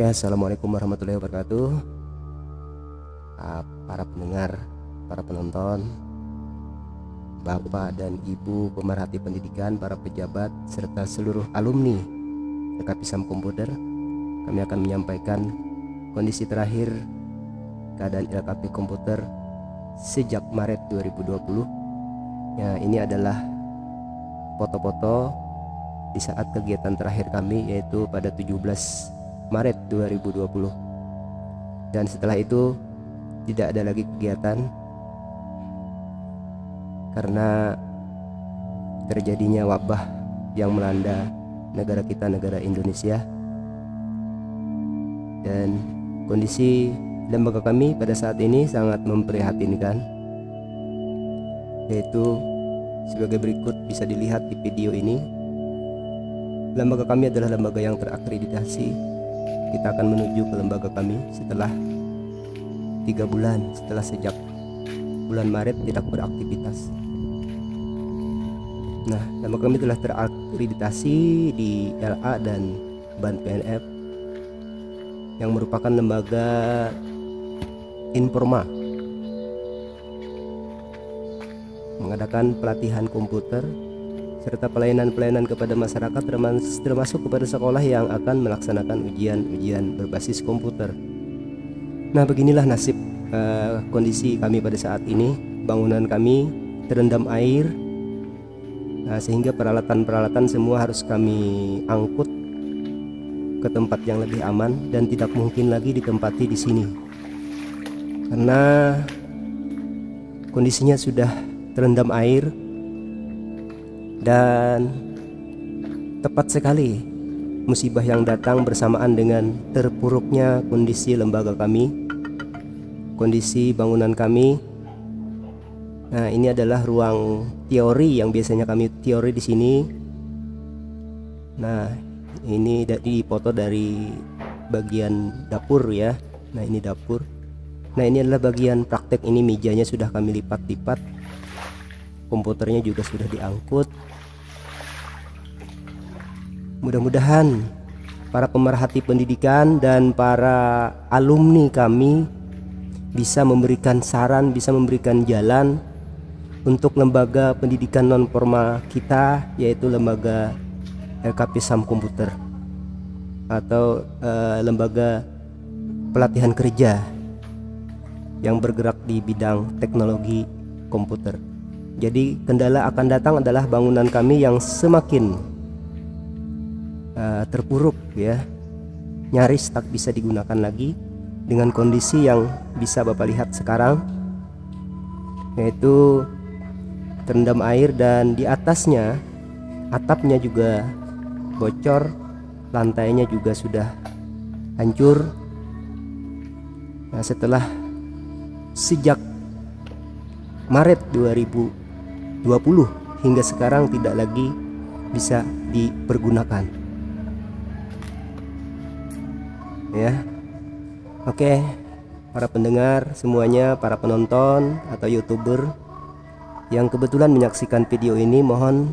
Oke, assalamualaikum warahmatullahi wabarakatuh. Ah, Para pendengar, para penonton, bapak dan ibu pemerhati pendidikan, para pejabat, serta seluruh alumni Dekapisam Komputer, kami akan menyampaikan kondisi terakhir keadaan LKP Komputer sejak Maret 2020. Ya, ini adalah foto-foto di saat kegiatan terakhir kami yaitu pada 17 Maret 2020 dan setelah itu tidak ada lagi kegiatan. Karena terjadinya wabah yang melanda negara kita negara Indonesia. Dan kondisi lembaga kami pada saat ini sangat memprihatinkan. Yaitu sebagai berikut bisa dilihat di video ini. Lembaga kami adalah lembaga yang terakreditasi kita akan menuju ke lembaga kami setelah tiga bulan setelah sejak bulan Maret tidak beraktivitas. Nah lembaga kami telah terakreditasi di LA dan BAN PNF yang merupakan lembaga informa. Mengadakan pelatihan komputer serta pelayanan-pelayanan kepada masyarakat termasuk kepada sekolah yang akan melaksanakan ujian-ujian berbasis komputer. Nah, beginilah nasib uh, kondisi kami pada saat ini. Bangunan kami terendam air, nah, sehingga peralatan-peralatan semua harus kami angkut ke tempat yang lebih aman dan tidak mungkin lagi ditempati di sini karena kondisinya sudah terendam air dan tepat sekali musibah yang datang bersamaan dengan terpuruknya kondisi lembaga kami kondisi bangunan kami. Nah ini adalah ruang teori yang biasanya kami teori di sini. Nah ini dari foto dari bagian dapur ya. Nah ini dapur. Nah ini adalah bagian praktek. Ini mejanya sudah kami lipat-lipat komputernya juga sudah diangkut mudah-mudahan para pemerhati pendidikan dan para alumni kami bisa memberikan saran bisa memberikan jalan untuk lembaga pendidikan non formal kita yaitu lembaga LKP Sam Komputer atau uh, lembaga pelatihan kerja yang bergerak di bidang teknologi komputer. Jadi kendala akan datang adalah bangunan kami yang semakin uh, terpuruk ya, nyaris tak bisa digunakan lagi dengan kondisi yang bisa Bapak lihat sekarang yaitu terendam air dan di atasnya atapnya juga bocor lantainya juga sudah hancur. Nah setelah sejak Maret 2020 hingga sekarang tidak lagi bisa dipergunakan. Ya. Oke para pendengar semuanya para penonton atau youtuber yang kebetulan menyaksikan video ini mohon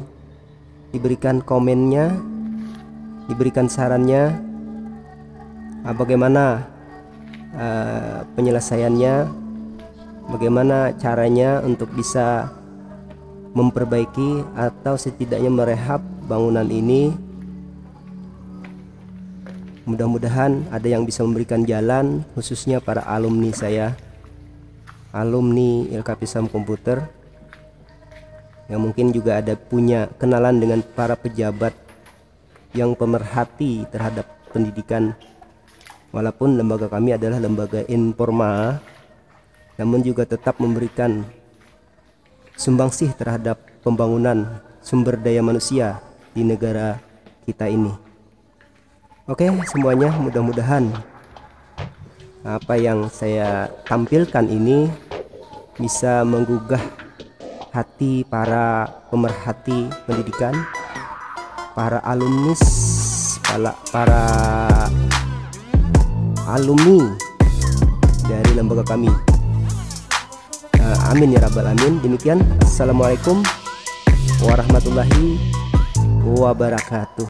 diberikan komennya diberikan sarannya uh, bagaimana uh, penyelesaiannya bagaimana caranya untuk bisa memperbaiki atau setidaknya merehab bangunan ini. Mudah-mudahan ada yang bisa memberikan jalan khususnya para alumni saya. Alumni LKP Sam Komputer yang mungkin juga ada punya kenalan dengan para pejabat yang pemerhati terhadap pendidikan. Walaupun lembaga kami adalah lembaga informal namun juga tetap memberikan sumbangsih terhadap pembangunan sumber daya manusia di negara kita ini. Oke semuanya mudah-mudahan apa yang saya tampilkan ini bisa menggugah hati para pemerhati pendidikan para alumnis para, para alumni dari lembaga kami uh, amin ya rabbal amin demikian assalamualaikum warahmatullahi wabarakatuh